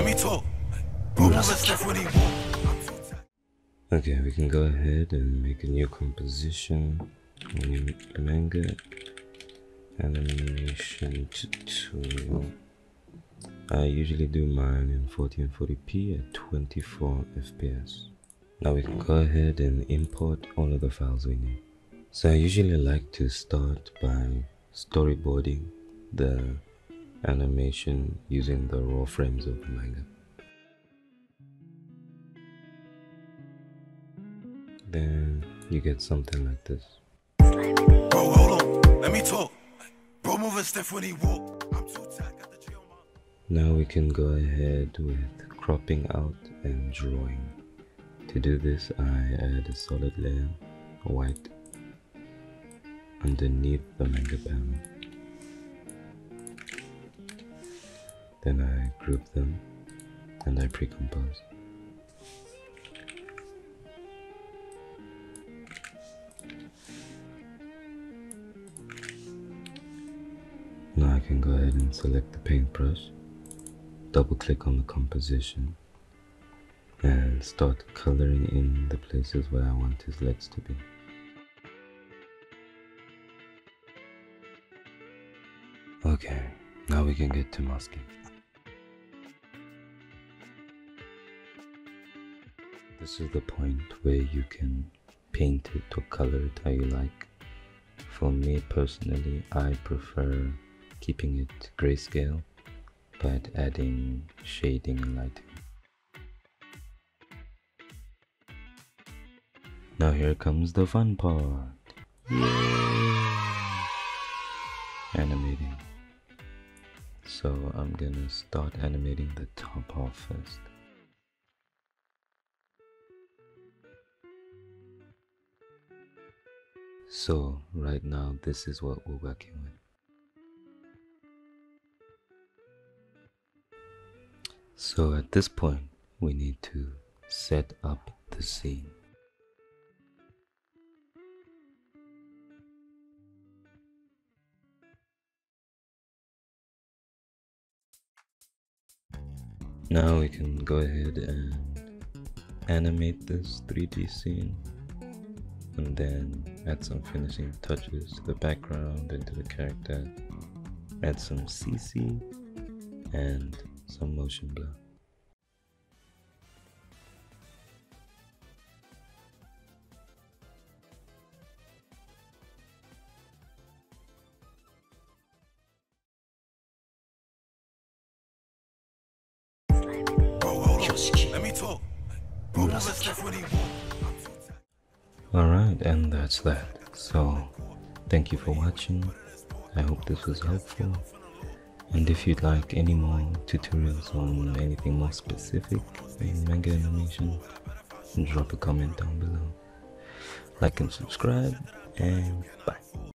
Let me talk. Bro, left when he walk. Okay, we can go ahead and make a new composition, new manga, animation tutorial. I usually do mine in 1440p at 24 fps. Now we can go ahead and import all of the files we need. So I usually like to start by storyboarding the animation using the raw frames of the manga. Then you get something like this. Bro, hold on. Let me talk. Bro, moving stiff when he walk. I'm too tight. Got the G on my. Now we can go ahead with cropping out and drawing. To do this, I add a solid layer, white, underneath the manga panel. Then I group them and I pre-compose. Now I can go ahead and select the paintbrush, double click on the composition and start coloring in the places where I want his legs to be. Okay, now we can get to masking. This is the point where you can paint it or color it how you like. For me personally, I prefer keeping it grayscale but adding shading and lighting. Now here comes the fun part. Yay! Animating. So I'm gonna start animating the top half first. So right now this is what we're working with. So at this point we need to set up the scene. Now we can go ahead and animate this 3D scene and then add some finishing touches to the background and to the character. Add some CC and some motion blur. Let me talk. Bro. Alright, and that's that. So, thank you for watching. I hope this was helpful. And if you'd like any more tutorials on anything more specific in manga animation, drop a comment down below. Like and subscribe, and bye.